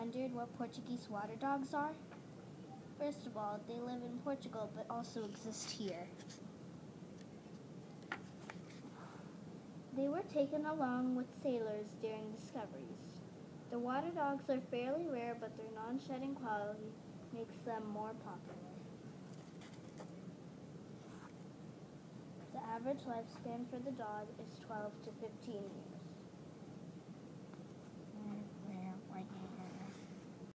wondered what Portuguese water dogs are? First of all, they live in Portugal but also exist here. They were taken along with sailors during discoveries. The water dogs are fairly rare, but their non-shedding quality makes them more popular. The average lifespan for the dog is 12 to 15 years.